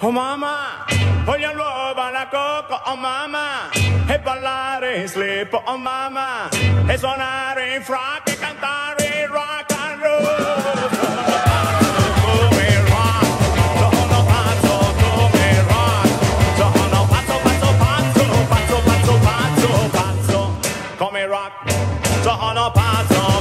Oh mamma, voglio l'uova, la coco, oh mamma, e ballare in slip, oh mamma, e suonare in frac e cantare rock and roll. Sono pazzo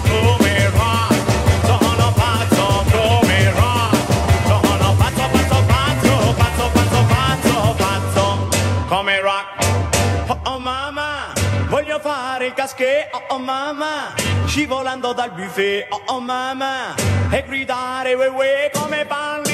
oh oh mamma, scivolando dal buffet, oh oh mamma, e gridare we we come parli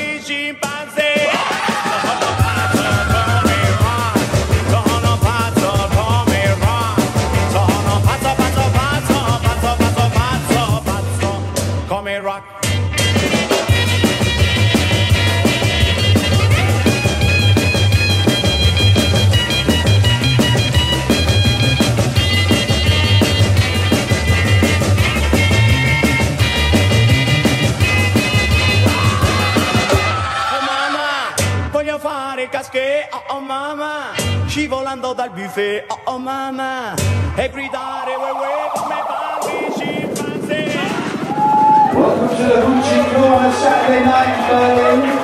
casché, oh oh mamma, scivolando dal buffet, oh oh mamma, e gridare we we come parli scimpanzé. Welcome to the Hoochie Corner Saturday Night in Berlin.